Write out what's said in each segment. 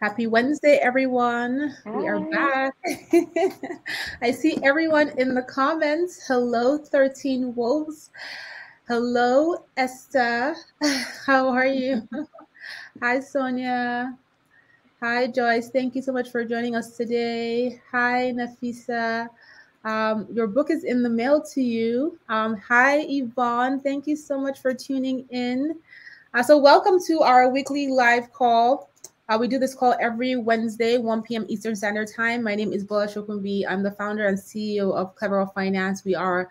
Happy Wednesday, everyone. Hi. We are back. I see everyone in the comments. Hello, 13 Wolves. Hello, Esther. How are you? Hi, Sonia. Hi, Joyce. Thank you so much for joining us today. Hi, Nafisa. Um, your book is in the mail to you. Um, hi, Yvonne. Thank you so much for tuning in. Uh, so, welcome to our weekly live call. Uh, we do this call every Wednesday, 1 p.m. Eastern Standard Time. My name is Bola Shokunbi. I'm the founder and CEO of Clever Finance. We are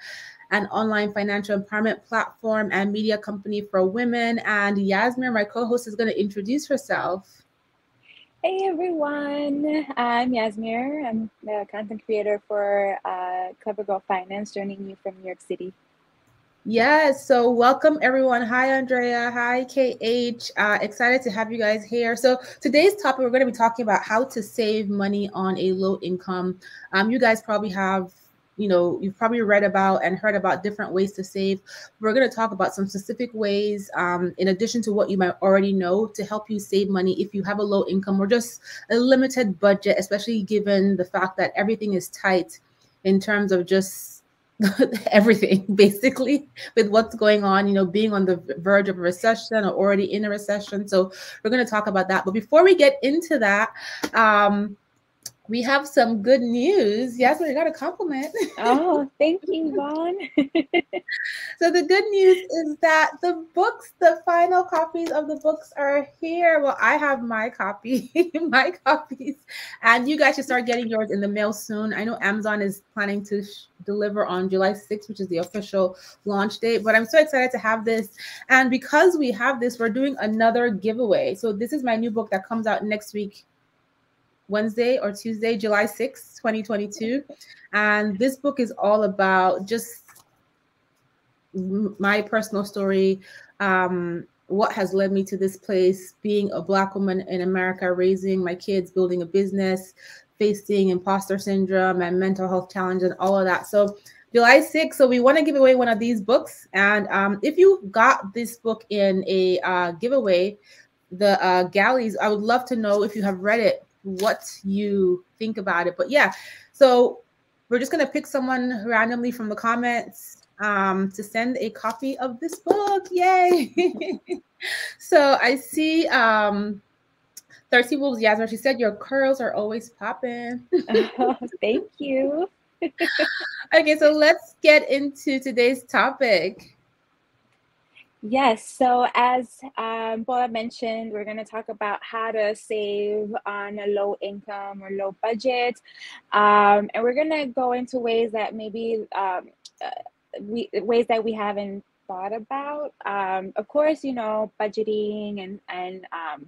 an online financial empowerment platform and media company for women. And Yazmir, my co-host, is going to introduce herself. Hey everyone, I'm Yazmir. I'm the content creator for uh, Clever Girl Finance, joining you from New York City. Yes. So welcome everyone. Hi, Andrea. Hi, KH. Uh, excited to have you guys here. So today's topic, we're going to be talking about how to save money on a low income. Um, you guys probably have you know you've probably read about and heard about different ways to save we're going to talk about some specific ways um, in addition to what you might already know to help you save money if you have a low income or just a limited budget especially given the fact that everything is tight in terms of just everything basically with what's going on you know being on the verge of a recession or already in a recession. So we're going to talk about that. But before we get into that um we have some good news. Yes, we got a compliment. Oh, thank you, Vaughn. so the good news is that the books, the final copies of the books are here. Well, I have my copy, my copies, and you guys should start getting yours in the mail soon. I know Amazon is planning to deliver on July 6th, which is the official launch date. But I'm so excited to have this. And because we have this, we're doing another giveaway. So this is my new book that comes out next week Wednesday or Tuesday, July 6th, 2022. And this book is all about just my personal story, um, what has led me to this place, being a Black woman in America, raising my kids, building a business, facing imposter syndrome and mental health challenges, and all of that. So, July 6th. So, we want to give away one of these books. And um, if you got this book in a uh, giveaway, the uh, galleys, I would love to know if you have read it what you think about it. But yeah, so we're just gonna pick someone randomly from the comments um, to send a copy of this book. Yay! so I see um, Thirsty Wolves Yasmin. She said your curls are always popping. oh, thank you. okay, so let's get into today's topic. Yes. So, as um, Bola mentioned, we're going to talk about how to save on a low income or low budget. Um, and we're going to go into ways that maybe um, uh, we ways that we haven't thought about. Um, of course, you know, budgeting and, and um,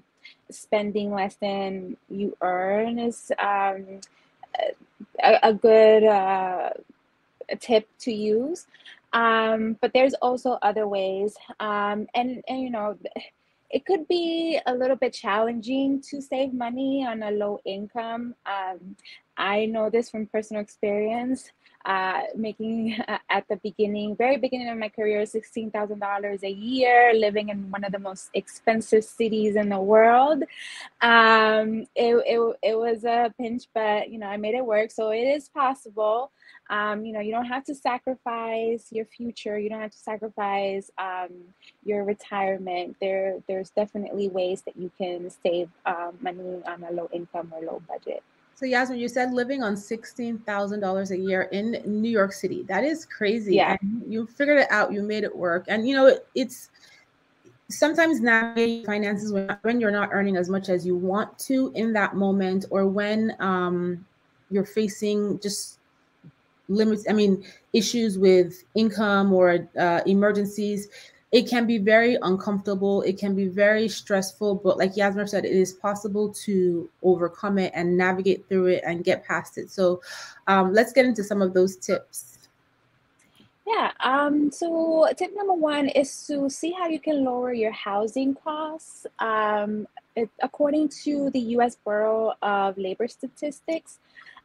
spending less than you earn is um, a, a good uh, tip to use um, but there's also other ways um, and and you know it could be a little bit challenging to save money on a low income. Um, i know this from personal experience uh, making uh, at the beginning, very beginning of my career, $16,000 a year, living in one of the most expensive cities in the world. Um, it, it, it was a pinch, but you know, I made it work. So it is possible. Um, you know, you don't have to sacrifice your future. You don't have to sacrifice um, your retirement. There, there's definitely ways that you can save um, money on a low income or low budget. So Yasmin, you said living on sixteen thousand dollars a year in New York City. That is crazy. Yeah, and you figured it out. You made it work. And you know, it's sometimes navigating finances when, when you're not earning as much as you want to in that moment, or when um, you're facing just limits i mean issues with income or uh, emergencies it can be very uncomfortable. It can be very stressful but like yasmin said it is possible to overcome it and navigate through it and get past it. So um, let's get into some of those tips. Yeah um, so tip number one is to see how you can lower your housing costs. Um, it, according to the us bureau of labor statistics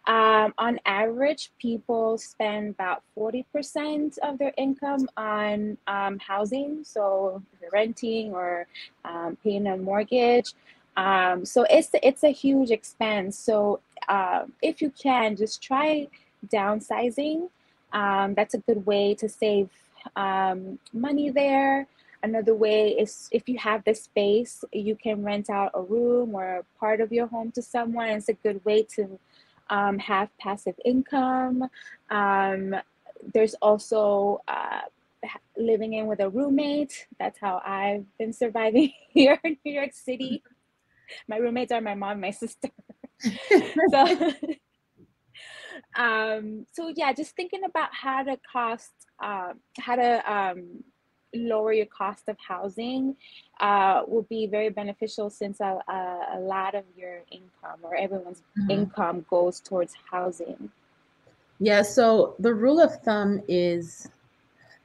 um, on average, people spend about 40% of their income on um, housing. So, renting or um, paying a mortgage, Um, so it's it's a huge expense. So uh, if you can, just try downsizing. Um, that's a good way to save money there. Another way is if you have the space, you can rent out a room or part of your home to someone. It's a good way to um, have passive income. Um, there's also uh, living in with a roommate. That's how I've been surviving here in New York City. My roommates are my mom, my sister. so, um, so yeah, just thinking about how to cost, um, how to um, lower your cost of housing uh, will be very beneficial since a, a, a lot of your income or everyone's mm-hmm. income goes towards housing. Yeah, so the rule of thumb is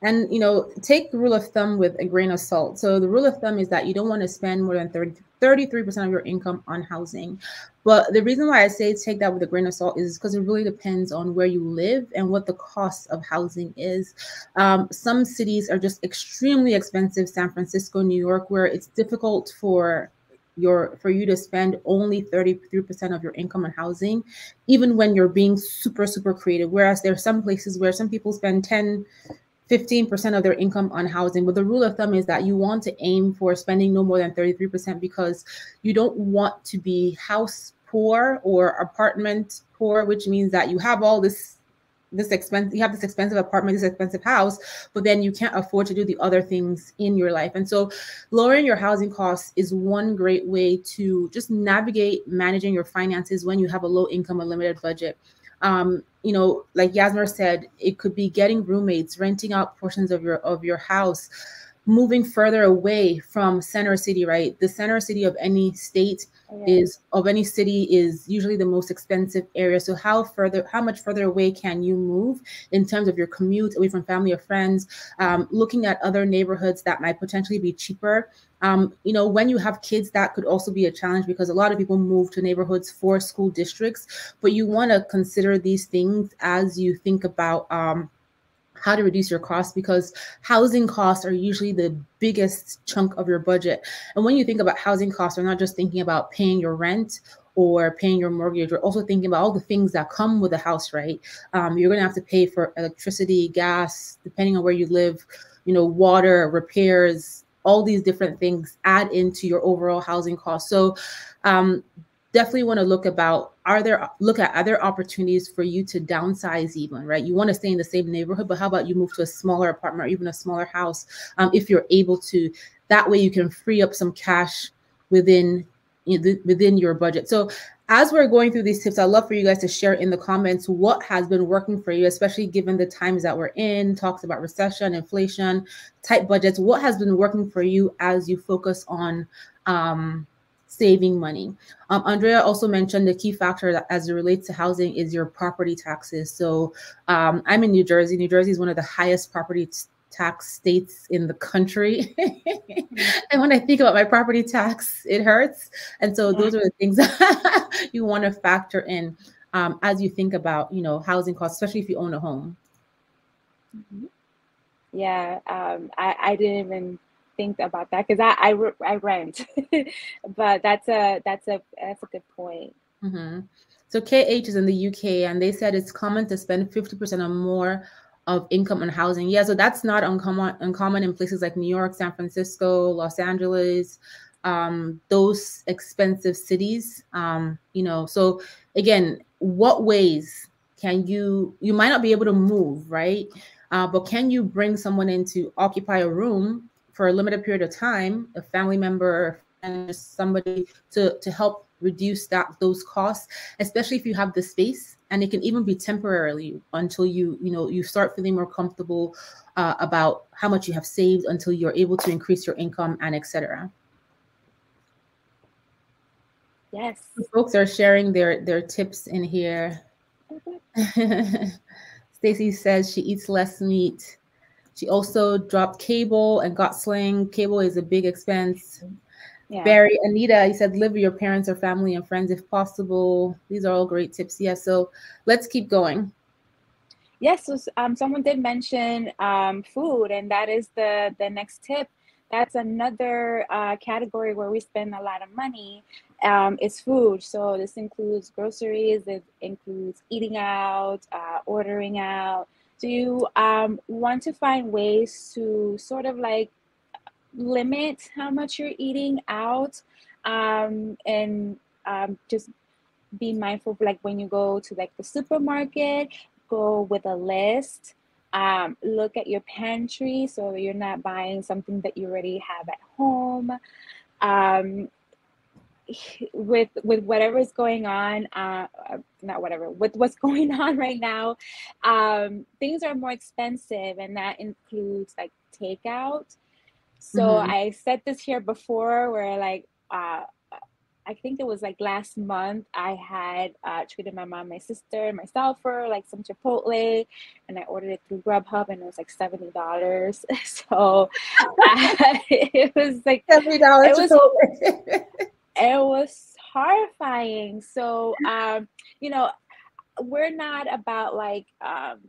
and you know take the rule of thumb with a grain of salt so the rule of thumb is that you don't want to spend more than 30, 33% of your income on housing. But the reason why i say take that with a grain of salt is because it really depends on where you live and what the cost of housing is. Um, some cities are just extremely expensive san francisco new york where it's difficult for your for you to spend only 33% of your income on housing even when you're being super super creative. Whereas there are some places where some people spend 10 15% of their income on housing. But the rule of thumb is that you want to aim for spending no more than 33% because you don't want to be house poor or apartment poor, which means that you have all this this expense you have this expensive apartment this expensive house but then you can't afford to do the other things in your life and so lowering your housing costs is one great way to just navigate managing your finances when you have a low income or limited budget um, you know, like Yazmir said, it could be getting roommates, renting out portions of your of your house, moving further away from center city. Right, the center city of any state is of any city is usually the most expensive area. So how further, how much further away can you move in terms of your commute away from family or friends? Um, looking at other neighborhoods that might potentially be cheaper. Um, you know, when you have kids, that could also be a challenge because a lot of people move to neighborhoods for school districts. But you want to consider these things as you think about. Um, how to reduce your costs because housing costs are usually the biggest chunk of your budget. And when you think about housing costs, you're not just thinking about paying your rent or paying your mortgage. You're also thinking about all the things that come with a house, right? Um, you're going to have to pay for electricity, gas, depending on where you live, you know, water, repairs, all these different things add into your overall housing cost. So um, definitely want to look about are there look at other opportunities for you to downsize even right? You want to stay in the same neighborhood but how about you move to a smaller apartment or even a smaller house um, if you're able to? That way you can free up some cash within within your budget. So as we're going through these tips i'd love for you guys to share in the comments what has been working for you especially given the times that we're in talks about recession inflation tight budgets. What has been working for you as you focus on um, saving money. Um, Andrea also mentioned the key factor that as it relates to housing is your property taxes. So um, I'm in New Jersey. New Jersey is one of the highest property tax states in the country. and when I think about my property tax, it hurts. And so those are the things that you want to factor in um, as you think about, you know, housing costs, especially if you own a home. Mm-hmm. Yeah, um, I, I didn't even think about that because I, I, I rent, but that's a that's a that's a good point. Mm-hmm. So KH is in the UK, and they said it's common to spend fifty percent or more of income on housing. Yeah, so that's not uncommon uncommon in places like New York, San Francisco, Los Angeles, um, those expensive cities. Um, you know, so again, what ways can you you might not be able to move, right? Uh, but can you bring someone in to occupy a room for a limited period of time, a family member and somebody to, to help reduce that those costs, especially if you have the space. And it can even be temporarily until you you know you start feeling more comfortable uh, about how much you have saved until you're able to increase your income and etc yes. Folks are sharing their their tips in here. Stacy says she eats less meat she also dropped cable and got sling. Cable is a big expense. Yeah. Barry, Anita, he said, live with your parents or family and friends if possible. These are all great tips. Yeah, so let's keep going. Yes, so, um, someone did mention um, food, and that is the the next tip. That's another uh, category where we spend a lot of money, um, is food. So this includes groceries, it includes eating out, uh, ordering out. Do you um, want to find ways to sort of like limit how much you're eating out um, and um, just be mindful of like when you go to like the supermarket, go with a list. Um, look at your pantry so you're not buying something that you already have at home. Um, with with whatever is going on uh, uh not whatever with what's going on right now um things are more expensive and that includes like takeout so mm-hmm. i said this here before where like uh I think it was like last month I had uh, treated my mom, my sister, myself for like some Chipotle, and I ordered it through Grubhub, and it was like seventy dollars. So it was like seventy dollars. It was it was horrifying. So um, you know, we're not about like um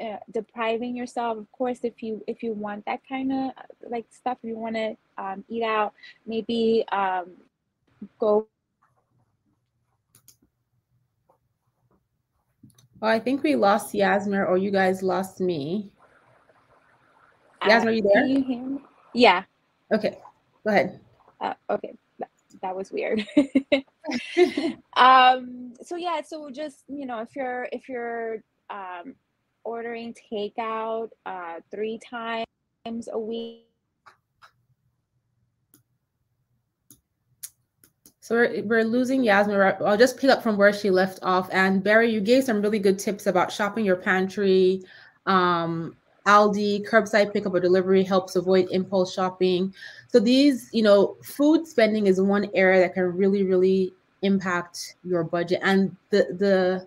uh, depriving yourself. Of course if you if you want that kind of like stuff you want to um, eat out maybe um, go well i think we lost Yazmir or you guys lost me. Yazmir are you there? Can you hear me? yeah. Okay go ahead. Uh, okay that, was weird um so yeah so just you know if you're if you're um ordering takeout uh three times a week So we're, we're losing Yasmin. I'll just pick up from where she left off. And Barry, you gave some really good tips about shopping your pantry. Um, Aldi, curbside pickup or delivery helps avoid impulse shopping. So these, you know, food spending is one area that can really, really impact your budget. And the the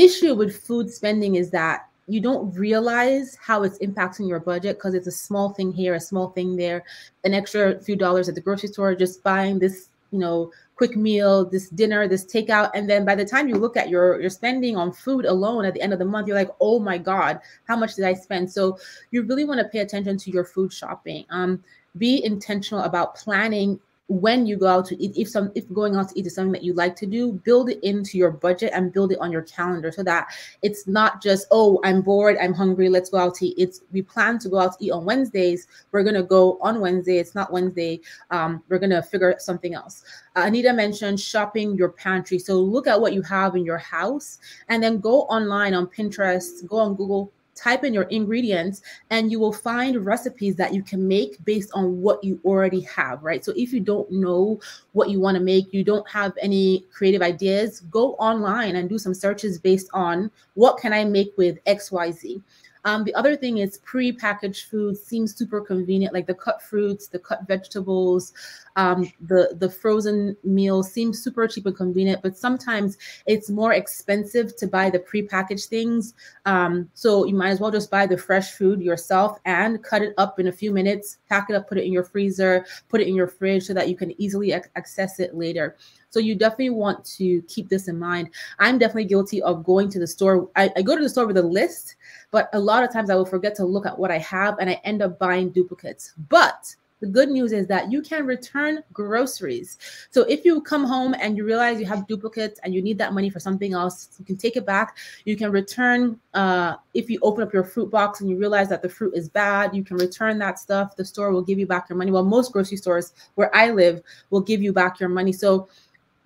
issue with food spending is that you don't realize how it's impacting your budget because it's a small thing here, a small thing there, an extra few dollars at the grocery store, just buying this, you know, quick meal, this dinner, this takeout. And then by the time you look at your, your spending on food alone at the end of the month, you're like, oh my God, how much did I spend? So you really want to pay attention to your food shopping. Um, be intentional about planning when you go out to eat if some if going out to eat is something that you like to do build it into your budget and build it on your calendar so that it's not just oh i'm bored i'm hungry let's go out to eat. It's we plan to go out to eat on wednesdays. We're to go on wednesday. It's not wednesday. Um, we're to figure something else. Uh, anita mentioned shopping your pantry. So look at what you have in your house and then go online on pinterest go on google type in your ingredients and you will find recipes that you can make based on what you already have, right? So if you don't know what you want to make, you don't have any creative ideas, go online and do some searches based on what can I make with XYZ. Um, the other thing is pre-packaged food seems super convenient, like the cut fruits, the cut vegetables, um, the the frozen meals seem super cheap and convenient. But sometimes it's more expensive to buy the pre-packaged things. Um, so you might as well just buy the fresh food yourself and cut it up in a few minutes, pack it up, put it in your freezer, put it in your fridge so that you can easily access it later. So you definitely want to keep this in mind. I'm definitely guilty of going to the store. I, I, go to the store with a list, but a lot of times I will forget to look at what I have and I end up buying duplicates. But the good news is that you can return groceries. So if you come home and you realize you have duplicates and you need that money for something else, you can take it back. You can return, uh, if you open up your fruit box and you realize that the fruit is bad, you can return that stuff. The store will give you back your money. Well, most grocery stores where I live will give you back your money. So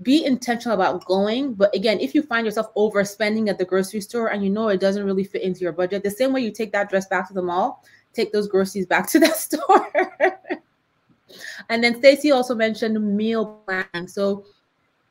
be intentional about going. But again, if you find yourself overspending at the grocery store and you know it doesn't really fit into your budget, the same way you take that dress back to the mall, take those groceries back to that store. and then Stacy also mentioned meal planning. So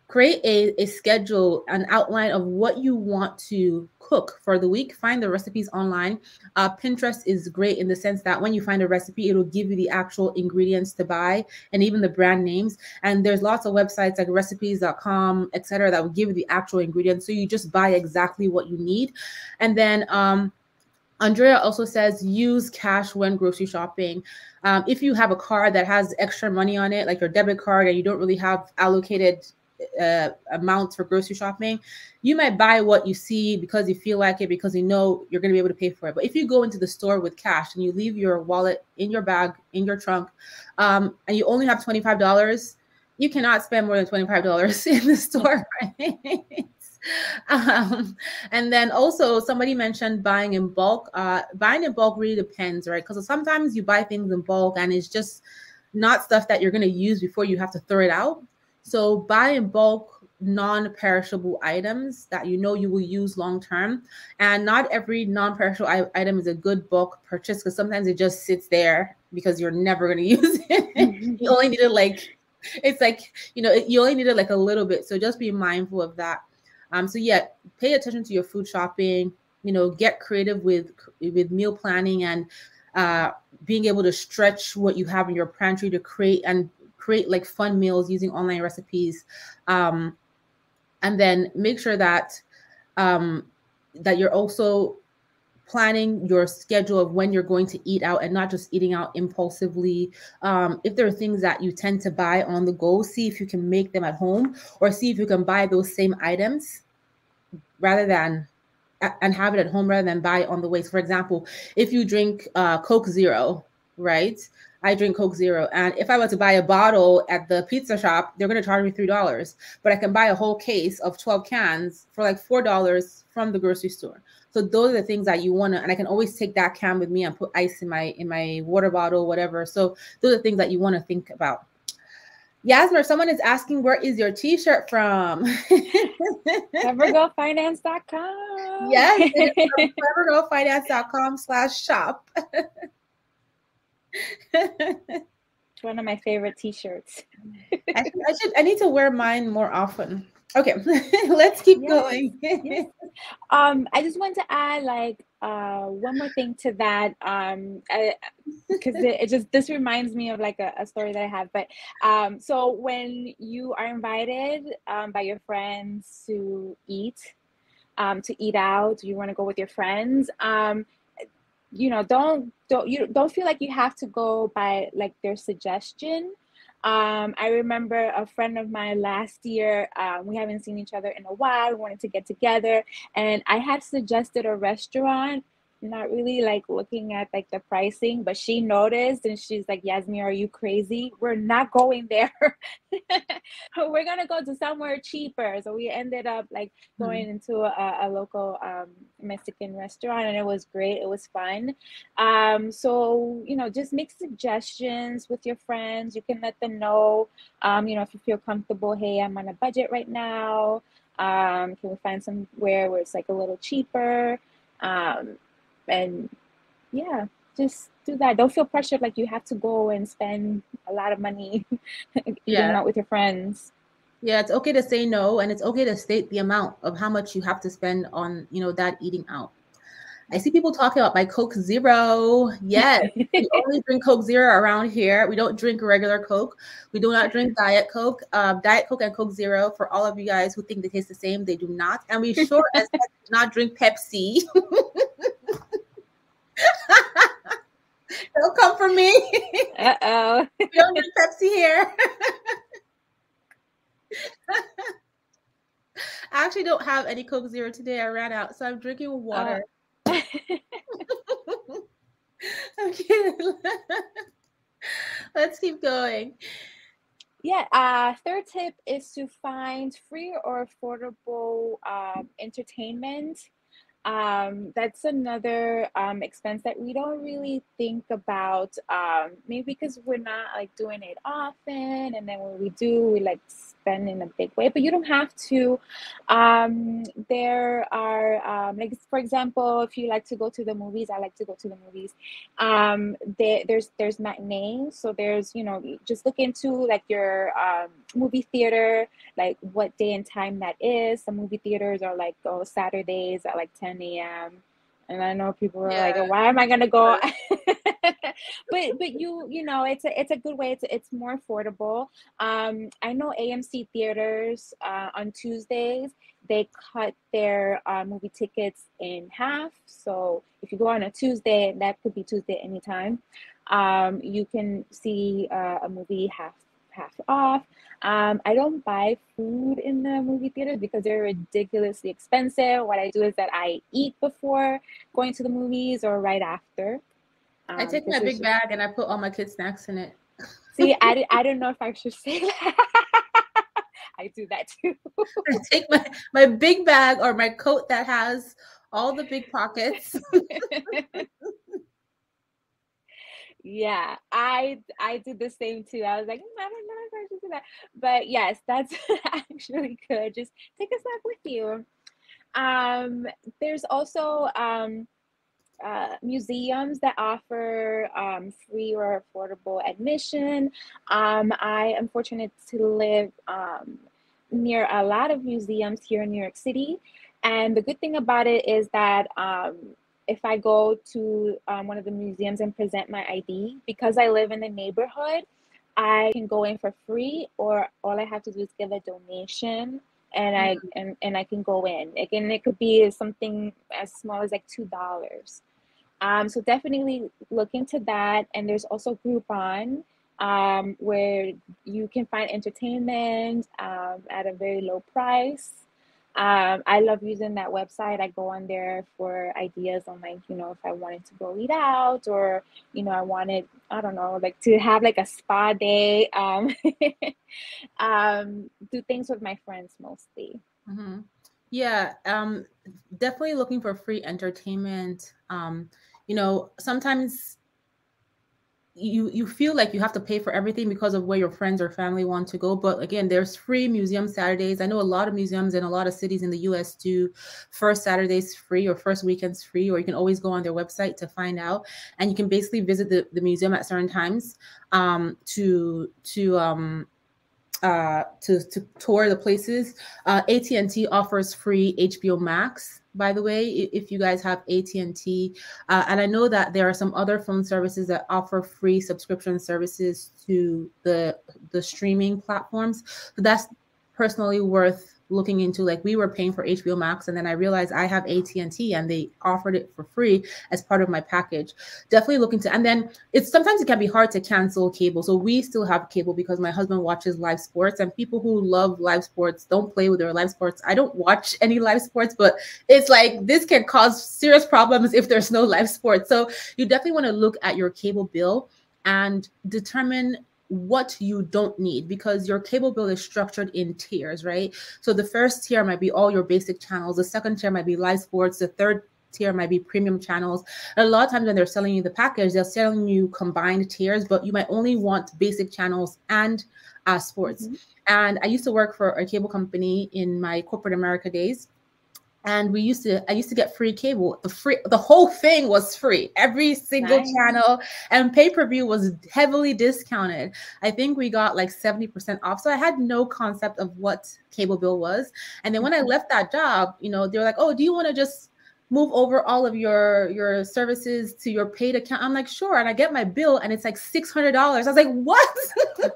create a, a schedule, an outline of what you want to cook for the week. Find the recipes online. Uh, Pinterest is great in the sense that when you find a recipe, it'll give you the actual ingredients to buy and even the brand names. And there's lots of websites like recipes.com, etc., that will give you the actual ingredients. So you just buy exactly what you need. And then um, Andrea also says use cash when grocery shopping. Um, if you have a card that has extra money on it, like your debit card, and you don't really have allocated uh, amounts for grocery shopping, you might buy what you see because you feel like it because you know you're going to be able to pay for it. But if you go into the store with cash and you leave your wallet in your bag in your trunk, um, and you only have twenty five dollars, you cannot spend more than $25 in the store, um, and then also somebody mentioned buying in bulk. Uh, buying in bulk really depends, right? Because sometimes you buy things in bulk and it's just not stuff that you're going to use before you have to throw it out. So buy in bulk non-perishable items that you know you will use long term. And not every non-perishable item is a good bulk purchase because sometimes it just sits there because you're never going to use it. Mm-hmm. you only need it like it's like you know you only need it like a little bit. So just be mindful of that. Um so yeah pay attention to your food shopping you know get creative with with meal planning and uh being able to stretch what you have in your pantry to create and create like fun meals using online recipes um and then make sure that um that you're also planning your schedule of when you're going to eat out and not just eating out impulsively. Um, if there are things that you tend to buy on the go, see if you can make them at home or see if you can buy those same items rather than and have it at home rather than buy it on the way. So for example, if you drink uh, Coke Zero, right? I drink Coke Zero. And if I were to buy a bottle at the pizza shop, they're going to charge me $3. But I can buy a whole case of 12 cans for like $4 from the grocery store. So those are the things that you want to, and I can always take that can with me and put ice in my in my water bottle, whatever. So those are the things that you want to think about. Yazmir, someone is asking where is your t-shirt from? CleverGirlFinance.com. Yes, CleverGirlFinance.com slash shop. One of my favorite t-shirts. I, I should I need to wear mine more often. Okay, let's keep yes, going. yes. Um, I just want to add like uh one more thing to that um because it, it, just this reminds me of like a, a, story that i have but um so when you are invited um by your friends to eat um to eat out you want to go with your friends um you know don't don't you don't feel like you have to go by like their suggestion. Um, I remember a friend of mine last year, um, we haven't seen each other in a while, we wanted to get together, and I had suggested a restaurant not really like looking at like the pricing, but she noticed and she's like, Yasmin, are you crazy? We're not going there. We're gonna go to somewhere cheaper. So we ended up like going mm-hmm. into a, a local um, Mexican restaurant and it was great. It was fun. Um, so you know, just make suggestions with your friends. You can let them know, um, you know, if you feel comfortable, hey, I'm on a budget right now. Um, can we find somewhere where it's like a little cheaper? Um, and yeah just do that don't feel pressured like you have to go and spend a lot of money yeah out with your friends yeah it's okay to say no and it's okay to state the amount of how much you have to spend on you know that eating out I see people talking about my Coke Zero. Yes, we only drink Coke Zero around here. We don't drink regular Coke. We do not drink Diet Coke. Um, Diet Coke and Coke Zero, for all of you guys who think they taste the same, they do not. And we sure as do not drink Pepsi. Don't come for me. Uh oh. we don't drink Pepsi here. I actually don't have any Coke Zero today. I ran out, so I'm drinking water. Oh. okay. Let's keep going. Yeah, uh, third tip is to find free or affordable um, entertainment um, that's another um, expense that we don't really think about um, maybe because we're not like doing it often and then when we do we like spend in a big way but you don't have to um, there are um, like for example if you like to go to the movies i like to go to the movies um, there, there's there's matinees so there's you know just look into like your um, movie theater like what day and time that is some movie theaters are like oh saturdays at like 10 10 a.m. And I know people are yeah. like, "Why am I gonna go?" but but you you know it's a it's a good way. It's it's more affordable. Um, I know AMC theaters uh, on Tuesdays they cut their uh, movie tickets in half. So if you go on a Tuesday, that could be Tuesday anytime. Um, you can see uh, a movie half half off. Um, I don't buy food in the movie theater because they're ridiculously expensive. What I do is that I eat before going to the movies or right after. Um, I take my big bag and I put all my kids' snacks in it. See, I, I don't know if I should say that. I do that too. I take my my big bag or my coat that has all the big pockets. yeah, I I do the same too. I was like, mm, I don't know if I should do that, but yes, that's actually good. Just take a snack with you. Um, there's also um uh, museums that offer um, free or affordable admission. Um, I am fortunate to live um, near a lot of museums here in New York City. And the good thing about it is that um, if I go to um, one of the museums and present my ID, because I live in the neighborhood, I can go in for free, or all I have to do is give a donation and I mm-hmm. and, and I can go in. Again, it could be something as small as like two dollars. Um, so definitely look into that. And there's also Groupon, um, where you can find entertainment um, at a very low price. Um, I love using that website. I go on there for ideas on like, you know, if I wanted to go eat out or, you know, I wanted, I don't know, like to have like a spa day, um, um, do things with my friends mostly. Mm-hmm. Yeah, um, definitely looking for free entertainment. Um, you know, sometimes you you feel like you have to pay for everything because of where your friends or family want to go. But again there's free museum saturdays. I know a lot of museums in a lot of cities in the us do first saturdays free or first weekends free or you can always go on their website to find out. And you can basically visit the, the museum at certain times um, to to um, uh, to, to tour the places. Uh, AT&T offers free HBO Max, by the way, if you guys have AT&T. Uh, and I know that there are some other phone services that offer free subscription services to the, the streaming platforms. So that's personally worth looking into like we were paying for HBO Max and then I realized I have AT&T and they offered it for free as part of my package. Definitely looking to and then it's sometimes it can be hard to cancel cable. So we still have cable because my husband watches live sports and people who love live sports don't play with their live sports. I don't watch any live sports, but it's like this can cause serious problems if there's no live sports. So you definitely want to look at your cable bill and determine what you don't need because your cable bill is structured in tiers, right? So the first tier might be all your basic channels, the second tier might be live sports, the third tier might be premium channels. And a lot of times when they're selling you the package, they're selling you combined tiers, but you might only want basic channels and uh, sports. Mm-hmm. And I used to work for a cable company in my corporate America days and we used to i used to get free cable. The free the whole thing was free. Every single nice. channel. And pay-per-view was heavily discounted. I think we got like 70% off. So i had no concept of what cable bill was. And then when i mm-hmm. left that job you know they were like oh do you want to just move over all of your your services to your paid account? I'm like sure. And i get my bill and it's like $600 i was like what?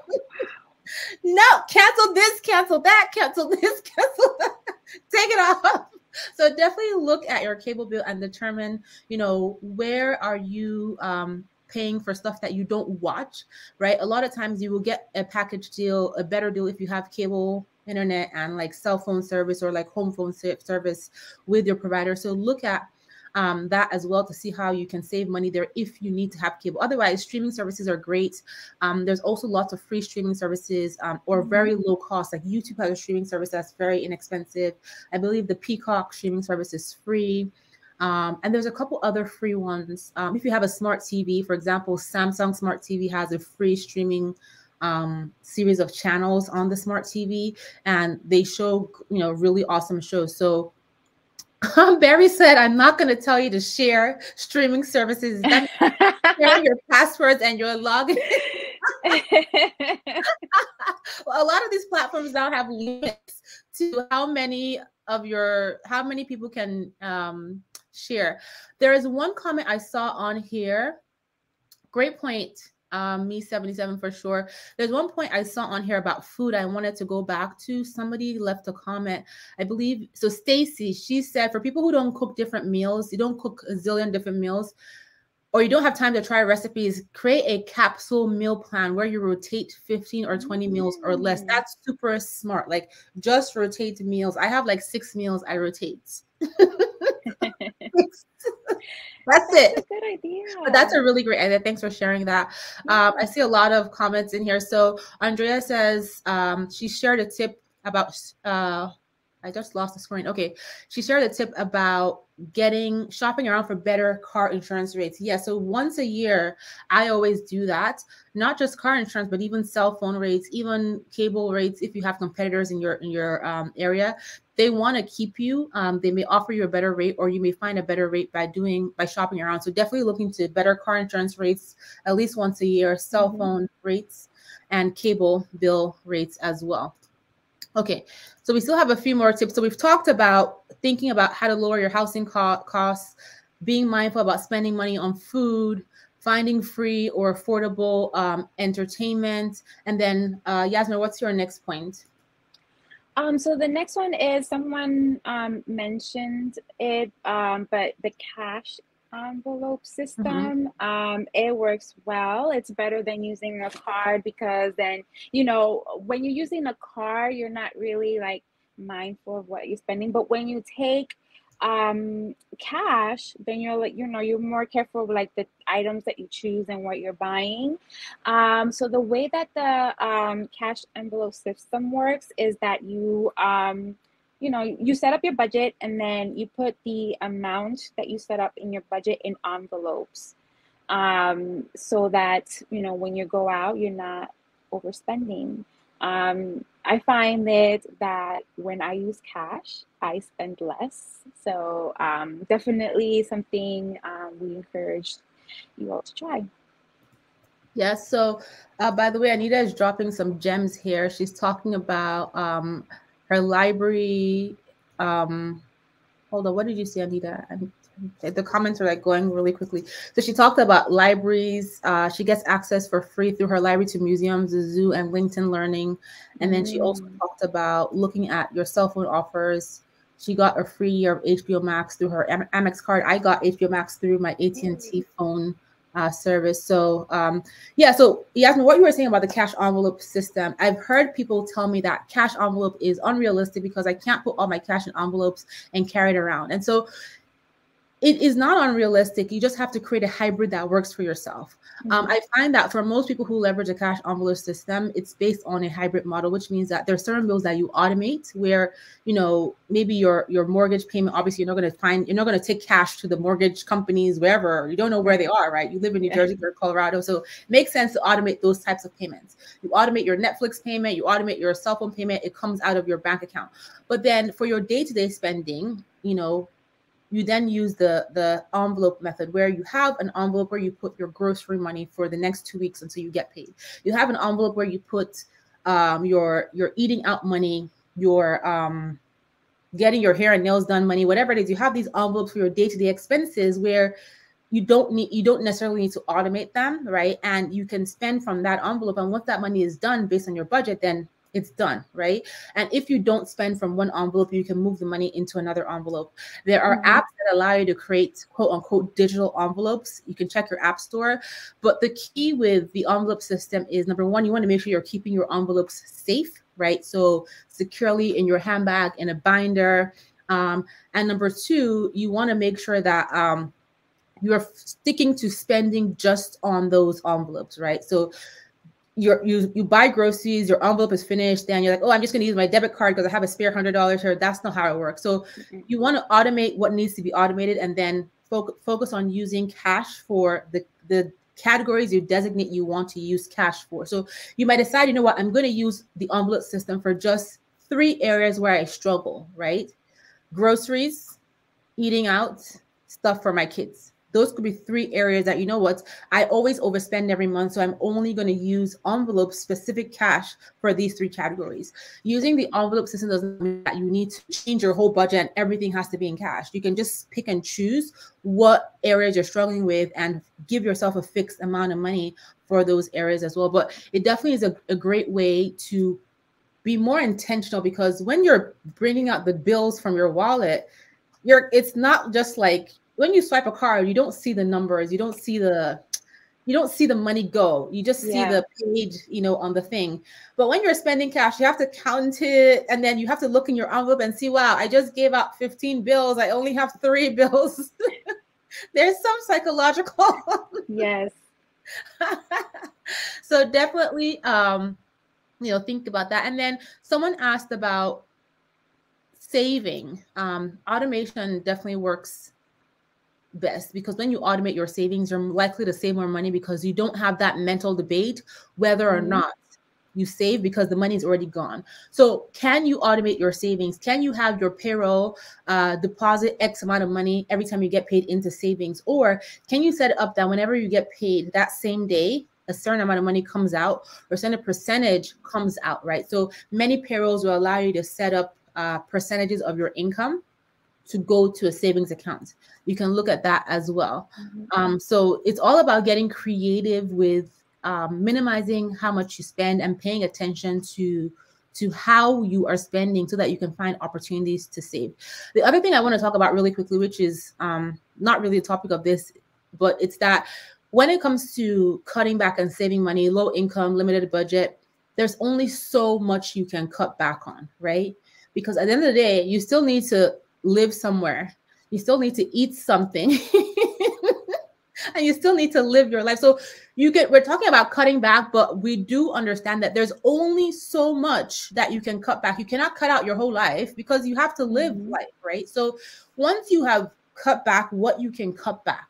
No cancel this cancel that cancel this cancel that. Take it off so definitely look at your cable bill and determine, you know, where are you um, paying for stuff that you don't watch, right? A lot of times you will get a package deal, a better deal if you have cable internet and like cell phone service or like home phone service with your provider. So look at um, that as well to see how you can save money there if you need to have cable. Otherwise, streaming services are great. Um, there's also lots of free streaming services um, or very mm-hmm. low cost. Like YouTube has a streaming service that's very inexpensive. I believe the Peacock streaming service is free. Um, and there's a couple other free ones. Um, if you have a smart TV, for example, Samsung Smart TV has a free streaming um, series of channels on the smart TV, and they show you know really awesome shows. So Barry said, I'm not going to tell you to share streaming services. share your passwords and your login. well, a lot of these platforms now have limits to how many of your, how many people can um, share. There is one comment I saw on here. Great point um, me 77 for sure. There's one point I saw on here about food I wanted to go back to. Somebody left a comment. I believe so. Stacy, she said for people who don't cook different meals, you don't cook a zillion different meals, or you don't have time to try recipes, create a capsule meal plan where you rotate 15 or 20 meals or less. Mm. That's super smart. Like just rotate meals. I have like six meals I rotate. That's, that's it. good idea. But that's a really great idea. Thanks for sharing that. Um, I see a lot of comments in here. So Andrea says um, she shared a tip about uh I just lost the screen. Okay. She shared a tip about getting shopping around for better car insurance rates. Yeah. So once a year, I always do that. Not just car insurance, but even cell phone rates, even cable rates. If you have competitors in your in your um, area, they want to keep you. Um, they may offer you a better rate, or you may find a better rate by doing by shopping around. So definitely looking to better car insurance rates at least once a year, cell mm-hmm. phone rates, and cable bill rates as well. Okay, so we still have a few more tips. So we've talked about thinking about how to lower your housing co- costs, being mindful about spending money on food, finding free or affordable um, entertainment, and then uh, Yasmin, what's your next point? Um, so the next one is someone um, mentioned it, um, but the cash envelope mm-hmm. system. Mm-hmm. Um, it works well. It's better than using a card because then, you know, when you're using a card, you're not really like mindful of what you're spending. But when you take um cash then you're like you know you're more careful of like the items that you choose and what you're buying um so the way that the um cash envelope system works is that you um you know you set up your budget and then you put the amount that you set up in your budget in envelopes um, so that you know when you go out you're not overspending um, i find it that when i use cash i spend less so um, definitely something um, we encourage you all to try Yes. So, uh, by the way, Anita is dropping some gems here. She's talking about um, her library. Um, hold on, what did you say, Anita? the comments are like going really quickly. So she talked about libraries. Uh, she gets access for free through her library to museums, the zoo, and LinkedIn Learning. And then she also mm. talked about looking at your cell phone offers. She got a free year of HBO Max through her Amex card. I got HBO Max through my AT&T mm. phone uh, service. So um, yeah, so Yasmin, what you were saying about the cash envelope system, I've heard people tell me that cash envelope is unrealistic because I can't put all my cash in envelopes and carry it around. And so it is not unrealistic. You just have to create a hybrid that works for yourself. Um, mm-hmm. Um, I find that for most people who leverage a cash envelope system, it's based on a hybrid model, which means that there are certain bills that you automate where, you know, maybe your your mortgage payment, obviously you're not going to find, you're not going to take cash to the mortgage companies, wherever, you don't know where they are, right? You live in New yeah. Jersey or Colorado. So it makes sense to automate those types of payments. You automate your Netflix payment, you automate your cell phone payment, it comes out of your bank account. But then for your day-to-day spending, you know, you then use the the envelope method where you have an envelope where you put your grocery money for the next two weeks until you get paid. You have an envelope where you put um, your your eating out money your um, getting your hair and nails done money whatever it is. You have these envelopes for your day-to-day expenses where you don't need you don't necessarily need to automate them right? And you can spend from that envelope. And once that money is done based on your budget then it's done, right? And if you don't spend from one envelope, you can move the money into another envelope. There are mm-hmm. apps that allow you to create quote unquote digital envelopes. You can check your app store. But the key with the envelope system is number one, you want to make sure you're keeping your envelopes safe, right? So securely in your handbag, in a binder. Um, and number two, you want to make sure that um, you're sticking to spending just on those envelopes, right? So you're, you you buy groceries, your envelope is finished, then you're like, oh, I'm just going to use my debit card because I have a spare hundred dollars here. That's not how it works. So mm-hmm. you want to automate what needs to be automated, and then fo- focus on using cash for the the categories you designate you want to use cash for. So you might decide, you know what, I'm going to use the envelope system for just three areas where I struggle, right? Groceries, eating out, stuff for my kids those could be three areas that you know what I always overspend every month. So I'm only going to use envelope specific cash for these three categories. Using the envelope system doesn't mean that you need to change your whole budget and everything has to be in cash. You can just pick and choose what areas you're struggling with and give yourself a fixed amount of money for those areas as well. But it definitely is a, a great way to be more intentional because when you're bringing out the bills from your wallet, you're it's not just like when you swipe a card, you don't see the numbers, you don't see the you don't see the money go. You just see yeah. the page, you know, on the thing. But when you're spending cash, you have to count it and then you have to look in your envelope and see, wow, I just gave out 15 bills. I only have three bills. There's some psychological. yes. so definitely um you know think about that and then someone asked about saving um, automation definitely works best because when you automate your savings you're likely to save more money because you don't have that mental debate whether or mm-hmm. not you save because the money is already gone so can you automate your savings can you have your payroll uh, deposit x amount of money every time you get paid into savings or can you set it up that whenever you get paid that same day a certain amount of money comes out or a certain percentage comes out, right? So many payrolls will allow you to set up uh, percentages of your income to go to a savings account. You can look at that as well. Mm-hmm. Um, so it's all about getting creative with um, minimizing how much you spend and paying attention to to how you are spending so that you can find opportunities to save. The other thing I want to talk about really quickly, which is um, not really a topic of this, but it's that when it comes to cutting back and saving money, low income, limited budget, there's only so much you can cut back on, right? Because at the end of the day, you still need to live somewhere. You still need to eat something. and you still need to live your life. So you get we're talking about cutting back, but we do understand that there's only so much that you can cut back. You cannot cut out your whole life because you have to live mm-hmm. life, right? So once you have cut back what you can cut back,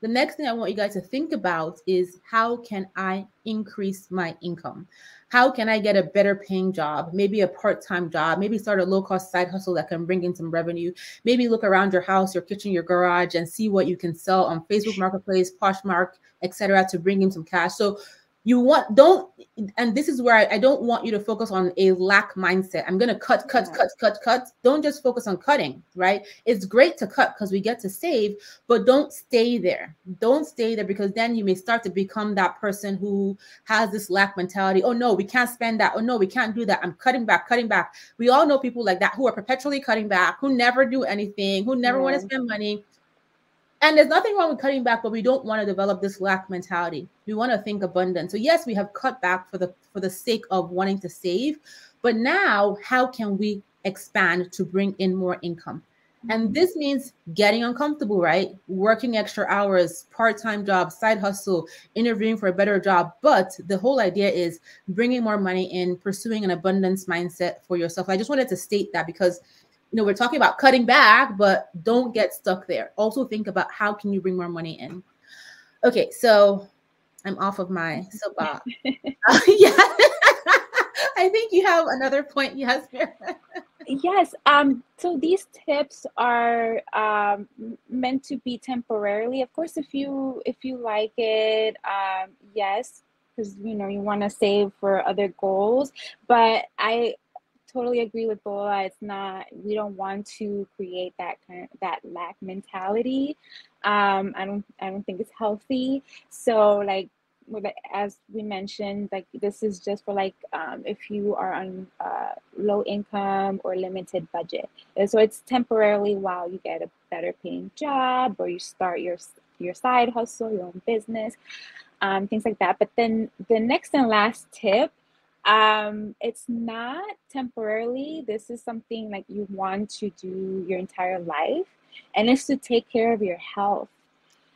the next thing I want you guys to think about is how can I increase my income? How can I get a better paying job? Maybe a part time job, maybe start a low cost side hustle that can bring in some revenue. Maybe look around your house, your kitchen, your garage, and see what you can sell on Facebook Marketplace, Poshmark, etc., to bring in some cash. So you want don't and this is where I, I, don't want you to focus on a lack mindset. I'm going to cut cut yeah. cut cut cut. Don't just focus on cutting right? It's great to cut because we get to save but don't stay there. Don't stay there because then you may start to become that person who has this lack mentality. Oh no we can't spend that. Oh no we can't do that. I'm cutting back cutting back. We all know people like that who are perpetually cutting back who never do anything who never yeah. want to spend money and there's nothing wrong with cutting back, but we don't want to develop this lack mentality. We want to think abundant. So yes, we have cut back for the for the sake of wanting to save, but now how can we expand to bring in more income? And mm-hmm. this means getting uncomfortable, right? Working extra hours, part time job, side hustle, interviewing for a better job. But the whole idea is bringing more money in, pursuing an abundance mindset for yourself. I just wanted to state that because you know we're talking about cutting back but don't get stuck there. Also think about how can you bring more money in. Okay so i'm off of my soapbox. Uh, yeah. I think you have another point yes yes um so these tips are um meant to be temporarily. Of course if you if you like it um yes because you know you want to save for other goals but i totally agree with Bola. It's not we don't want to create that kind of, that lack mentality. Um, I don't I don't think it's healthy. So like as we mentioned, like this is just for like um, if you are on uh, low income or limited budget. So it's temporarily while you get a better paying job or you start your your side hustle, your own business, um, things like that. But then the next and last tip um, it's not temporarily. This is something like you want to do your entire life, and it's to take care of your health.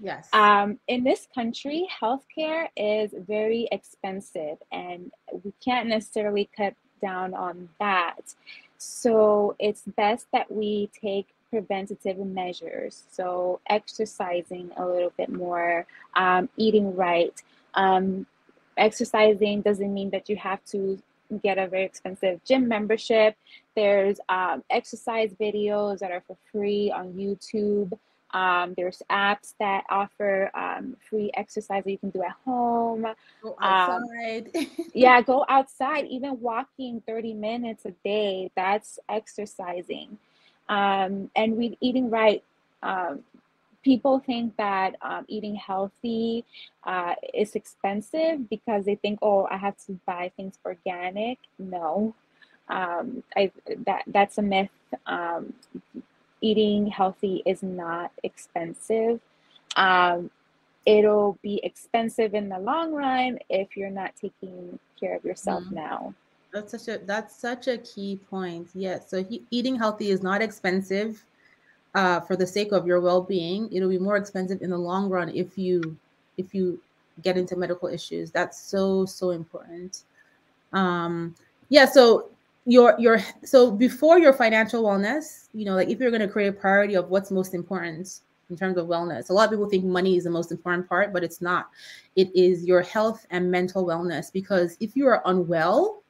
Yes. Um, in this country, healthcare is very expensive, and we can't necessarily cut down on that. So it's best that we take preventative measures. So exercising a little bit more, um, eating right, um, exercising doesn't mean that you have to get a very expensive gym membership. There's um, exercise videos that are for free on YouTube. Um, there's apps that offer um, free exercise that you can do at home. Go um, outside. yeah, go outside. Even walking 30 minutes a day, that's exercising. Um, and with eating right, um, people think that um, eating healthy uh, is expensive because they think, oh, I have to buy things organic. No, um, I, that that's a myth. Um, eating healthy is not expensive. Um, it'll be expensive in the long run if you're not taking care of yourself mm-hmm. now. That's such a that's such a key point. Yes. So he, eating healthy is not expensive uh, for the sake of your well-being it'll be more expensive in the long run if you if you get into medical issues that's so so important Um, yeah, so your your so before your financial wellness, you know, like if you're going to create a priority of what's most important in terms of wellness. A lot of people think money is the most important part, but it's not. It is your health and mental wellness because if you are unwell,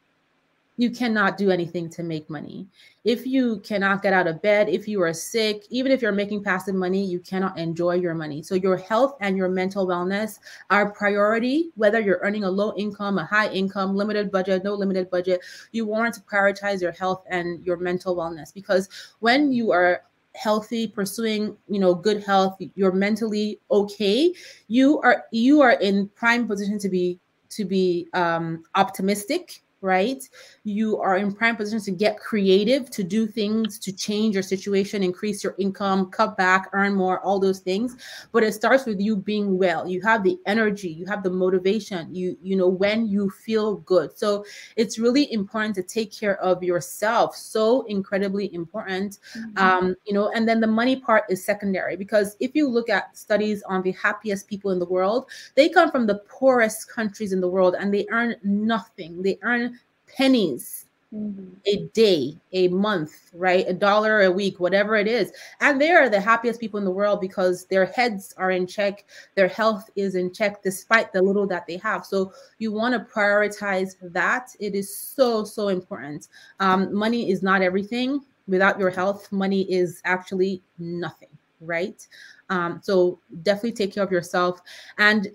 you cannot do anything to make money. If you cannot get out of bed, if you are sick, even if you're making passive money, you cannot enjoy your money. So your health and your mental wellness are priority, whether you're earning a low income, a high income, limited budget, no limited budget, you want to prioritize your health and your mental wellness because when you are healthy pursuing you know good health you're mentally okay you are you are in prime position to be to be um optimistic right? You are in prime position to get creative, to do things, to change your situation, increase your income, cut back, earn more, all those things. But it starts with you being well. You have the energy, you have the motivation, you you know when you feel good. So it's really important to take care of yourself. So incredibly important. Mm-hmm. Um, you know, and then the money part is secondary because if you look at studies on the happiest people in the world, they come from the poorest countries in the world and they earn nothing. They earn pennies mm-hmm. a day, a month, right? A dollar a week, whatever it is. And they are the happiest people in the world because their heads are in check, their health is in check despite the little that they have. So you want to prioritize that. It is so, so important. Um, money is not everything. Without your health, money is actually nothing, right? Um, so definitely take care of yourself. And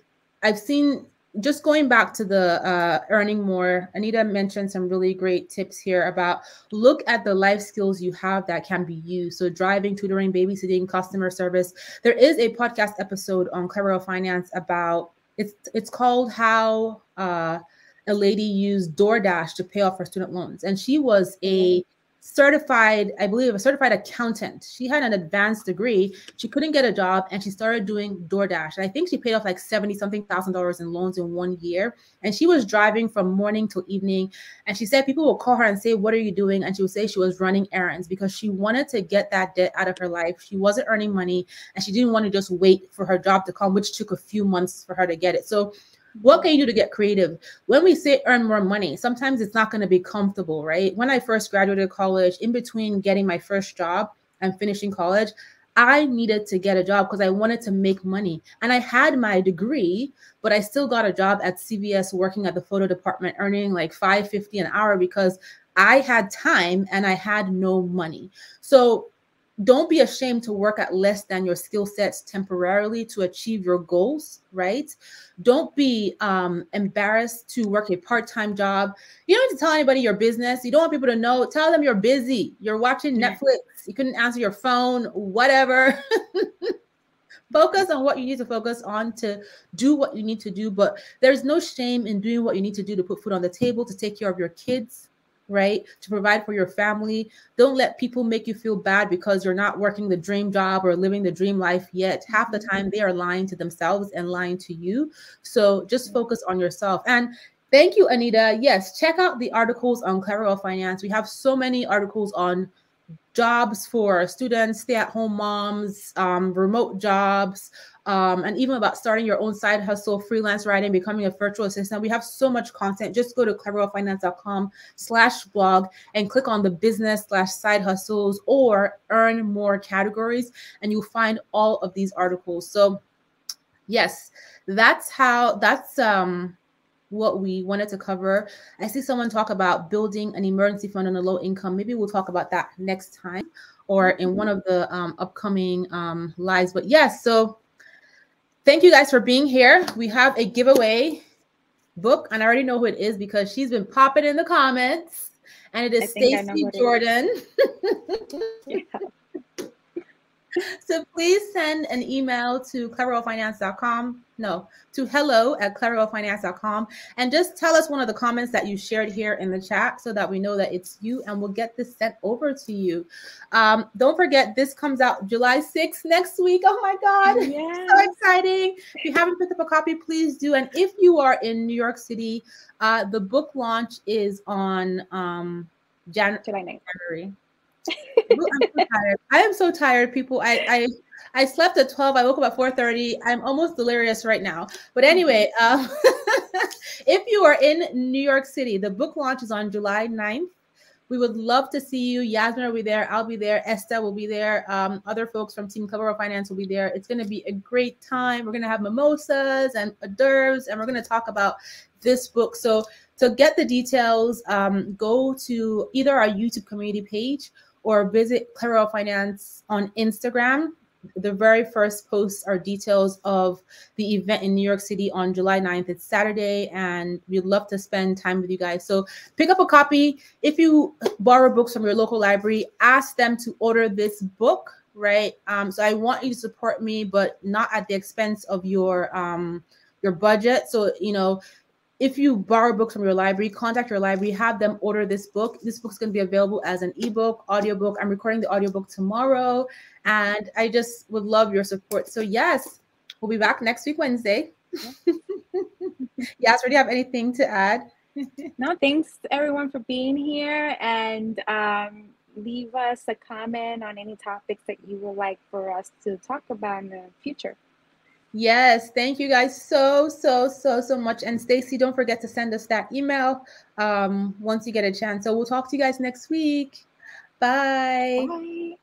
I've seen just going back to the uh, earning more, Anita mentioned some really great tips here about look at the life skills you have that can be used. So driving, tutoring, babysitting, customer service. There is a podcast episode on Clever Finance about it's it's called how uh, a lady used DoorDash to pay off her student loans, and she was a certified, I believe, a certified accountant. She had an advanced degree. She couldn't get a job and she started doing DoorDash. And I think she paid off like 70 something thousand dollars in loans in one year. And she was driving from morning till evening. And she said people will call her and say, What are you doing? And she would say she was running errands because she wanted to get that debt out of her life. She wasn't earning money and she didn't want to just wait for her job to come, which took a few months for her to get it. So what can you do to get creative? When we say earn more money, sometimes it's not going to be comfortable, right? When I first graduated college, in between getting my first job and finishing college, I needed to get a job because I wanted to make money. And I had my degree, but I still got a job at CVS working at the photo department, earning like 550 an hour because I had time and I had no money. So don't be ashamed to work at less than your skill sets temporarily to achieve your goals right? Don't be um, embarrassed to work a part-time job. You don't need to tell anybody your business. You don't want people to know. Tell them you're busy. You're watching netflix. You couldn't answer your phone. Whatever. Focus on what you need to focus on to do what you need to do but there's no shame in doing what you need to do to put food on the table to take care of your kids right? To provide for your family. Don't let people make you feel bad because you're not working the dream job or living the dream life yet. Half the time they are lying to themselves and lying to you. So just focus on yourself. And thank you, Anita. Yes, check out the articles on Clever Finance. We have so many articles on jobs for students, stay at home moms, um, remote jobs, um, and even about starting your own side hustle, freelance writing, becoming a virtual assistant. We have so much content. Just go to cleverfinance.com slash blog and click on the business slash side hustles or earn more categories, and you'll find all of these articles. So yes, that's how that's um what we wanted to cover. I see someone talk about building an emergency fund on a low income. Maybe we'll talk about that next time or in one of the um, upcoming um, lives. But yes, so thank you guys for being here. We have a giveaway book, and I already know who it is because she's been popping in the comments, and it is Stacy Jordan. yeah. so please send an email to cleverfinance.com. No, to hello at cleverfinance.com. And just tell us one of the comments that you shared here in the chat so that we know that it's you and we'll get this sent over to you. Um, don't forget, this comes out July 6th next week. Oh my God. Yes. So exciting. If you haven't picked up a copy, please do. And if you are in New York City, uh, the book launch is on um, Jan- January. I'm so tired. I am so tired, people. I, I I slept at 12. I woke up at 4:30. I'm almost delirious right now. But anyway, um, if you are in New York City, the book launch is on July 9th. We would love to see you. Yazmir will be there. I'll be there. Esther will be there. Um, other folks from Team Clever Finance will be there. It's going to be a great time. We're going to have mimosas and hors d'oeuvres, and we're going to talk about this book. So to get the details, um, go to either our YouTube community page or visit Claro Finance on Instagram the very first posts are details of the event in New York City on July 9th. It's Saturday, and we'd love to spend time with you guys. So pick up a copy. If you borrow books from your local library, ask them to order this book, right? Um, so I want you to support me, but not at the expense of your um your budget. So you know, if you borrow books from your library, contact your library, have them order this book. This book's going to be available as an ebook, audiobook. I'm recording the audiobook tomorrow, and I just would love your support. So, yes, we'll be back next week, Wednesday. yes, do you have anything to add? no, thanks everyone for being here and um, leave us a comment on any topics that you would like for us to talk about in the future. Yes, thank you guys so so so so much. And Stacy, don't forget to send us that email um, once you get a chance. So we'll talk to you guys next week. Bye. Bye.